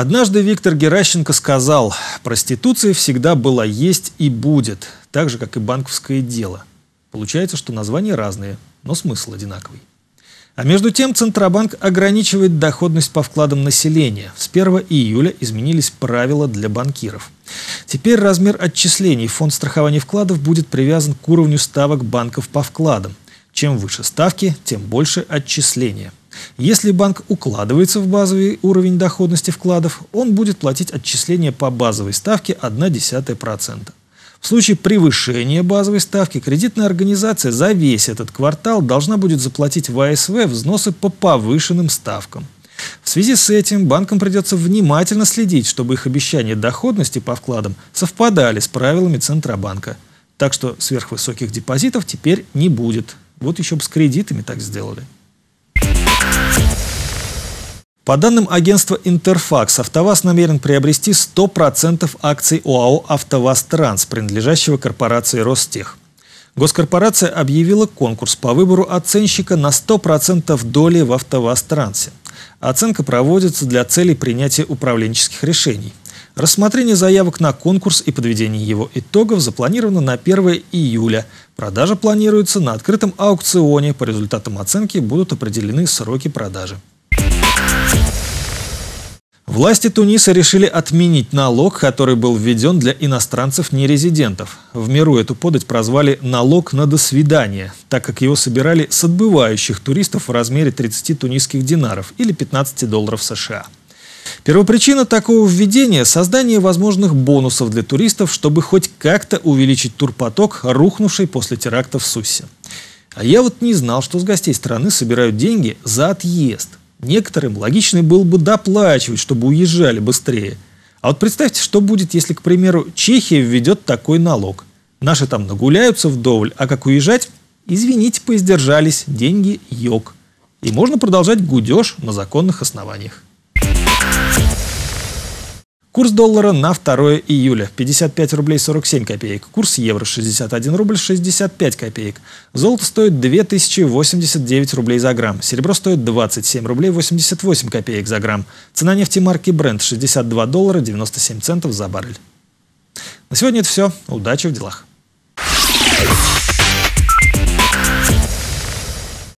Однажды Виктор Геращенко сказал, проституция всегда была, есть и будет, так же, как и банковское дело. Получается, что названия разные, но смысл одинаковый. А между тем Центробанк ограничивает доходность по вкладам населения. С 1 июля изменились правила для банкиров. Теперь размер отчислений в фонд страхования вкладов будет привязан к уровню ставок банков по вкладам. Чем выше ставки, тем больше отчисления. Если банк укладывается в базовый уровень доходности вкладов, он будет платить отчисления по базовой ставке 0,1%. В случае превышения базовой ставки кредитная организация за весь этот квартал должна будет заплатить в АСВ взносы по повышенным ставкам. В связи с этим банкам придется внимательно следить, чтобы их обещания доходности по вкладам совпадали с правилами Центробанка. Так что сверхвысоких депозитов теперь не будет. Вот еще бы с кредитами так сделали. По данным агентства «Интерфакс», «АвтоВАЗ» намерен приобрести 100% акций ОАО «АвтоВАЗ Транс», принадлежащего корпорации «Ростех». Госкорпорация объявила конкурс по выбору оценщика на 100% доли в «АвтоВАЗ Трансе». Оценка проводится для целей принятия управленческих решений. Рассмотрение заявок на конкурс и подведение его итогов запланировано на 1 июля. Продажа планируется на открытом аукционе. По результатам оценки будут определены сроки продажи. Власти Туниса решили отменить налог, который был введен для иностранцев-нерезидентов. В миру эту подать прозвали «налог на досвидание», так как его собирали с отбывающих туристов в размере 30 тунисских динаров или 15 долларов США. Первопричина такого введения – создание возможных бонусов для туристов, чтобы хоть как-то увеличить турпоток, рухнувший после теракта в Суссе. А я вот не знал, что с гостей страны собирают деньги за отъезд. Некоторым логично было бы доплачивать, чтобы уезжали быстрее. А вот представьте, что будет, если, к примеру, Чехия введет такой налог. Наши там нагуляются вдоволь, а как уезжать? Извините, поиздержались, деньги йог. И можно продолжать гудеж на законных основаниях. Курс доллара на 2 июля 55 рублей 47 копеек. Курс евро 61 рубль 65 копеек. Золото стоит 2089 рублей за грамм. Серебро стоит 27 рублей 88 копеек за грамм. Цена нефти марки Brent 62 доллара 97 центов за баррель. На сегодня это все. Удачи в делах.